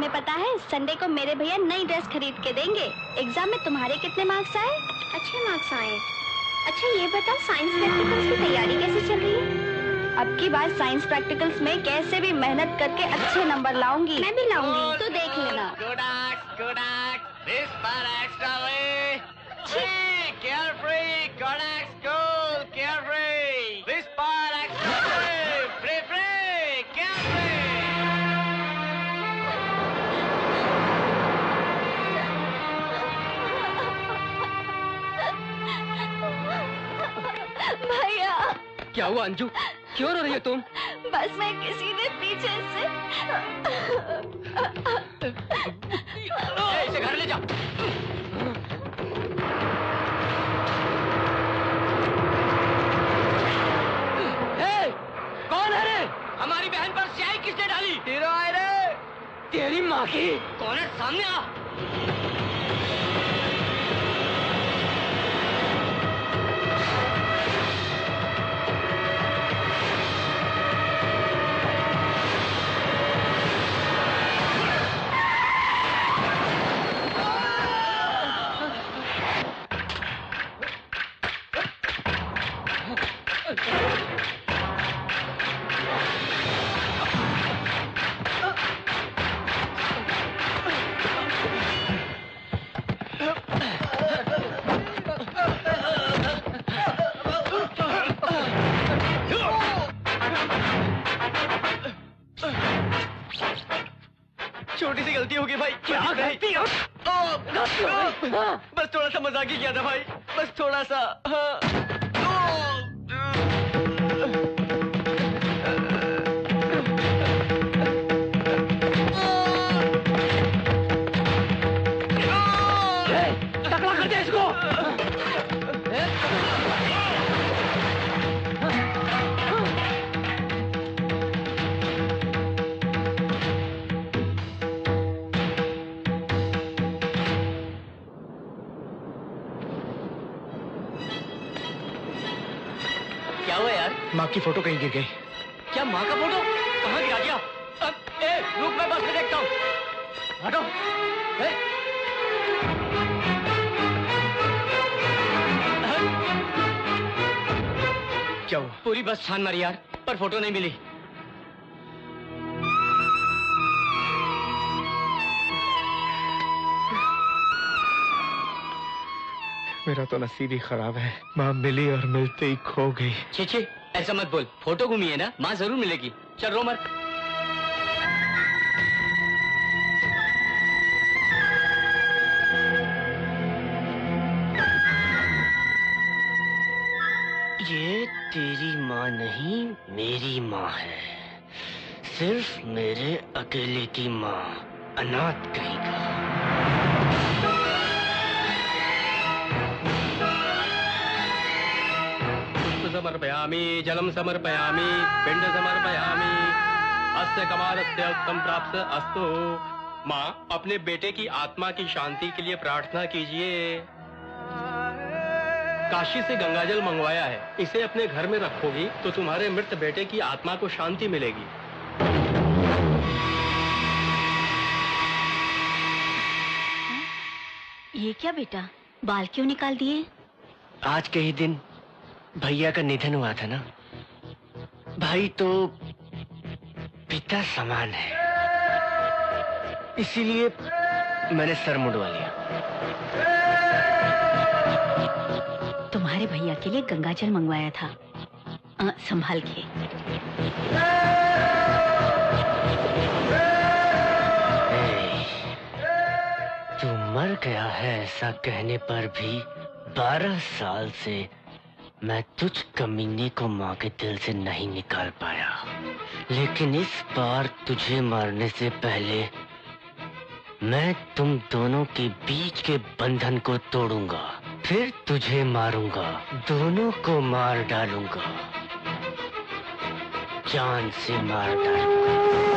तुम्हें पता है संडे को मेरे भैया नई ड्रेस खरीद के देंगे। एग्ज़ाम में तुम्हारे कितने मार्क्स आए? अच्छे मार्क्स आए। अच्छा ये बता साइंस प्रैक्टिकल्स की तैयारी कैसे चल रही है? अब की बार साइंस प्रैक्टिकल्स में कैसे भी मेहनत करके अच्छे नंबर लाऊँगी। मैं भी लाऊँगी तो देख लेना। क्या हुआ अंजू? क्यों रो रही हो तुम? बस मैं किसी ने पीछे से ए, इसे घर ले जा ए, कौन है रे? हमारी बहन पर स्याही किसने डाली? तेरा है रे। तेरी माँ की। कौन है? सामने आ। छोटी सी गलती होगी भाई क्या गलती हो? बस थोड़ा सा मज़ाक ही किया था भाई बस थोड़ा सा हाँ। कर दे इसको। क्या हुआ यार? माँ की फ़ोटो कहीं गिर गई। क्या माँ का फ़ोटो? कहाँ गिरा दिया? अब, ए, रुक मैं बस में देखता हूँ। हटो। क्या हुआ? पूरी बस छान मारी यार पर फ़ोटो नहीं मिली। मेरा तो नसीब ही खराब है। माँ मिली और मिलते ही खो गई। छी छे ऐसा मत बोल फ़ोटो घूमी है ना? माँ ज़रूर मिलेगी। चल रो मत ये तेरी माँ नहीं, मेरी माँ है। सिर्फ़ मेरे अकेले की माँ अनाथ कहेगा पुष्प समर्पयामि, जलम समर्पयामि पिंड समर्पयामि। अस्य कमालस्य उत्तम प्राप्त अस्तु। माँ, अपने बेटे की आत्मा की शांति के लिए प्रार्थना कीजिए। काशी से गंगाजल मंगवाया है। इसे अपने घर में रखोगी तो तुम्हारे मृत बेटे की आत्मा को शांति मिलेगी। ये क्या बेटा? बाल क्यों निकाल दिए? आज के ही दिन भैया का निधन हुआ था ना? भाई तो पिता समान है। इसीलिए मैंने सर मुंडवा लिया। तुम्हारे भैया के लिए गंगाजल मंगवाया था। अ, संभाल के। तू मर गया है ऐसा कहने पर भी बारह साल से मैं तुझ कमीने को माँ के दिल से नहीं निकाल पाया। लेकिन इस बार तुझे मारने से पहले मैं तुम दोनों के बीच के बंधन को तोड़ूँगा। फिर तुझे मारूँगा दोनों को मार डालूँगा जान से मार डालूँगा।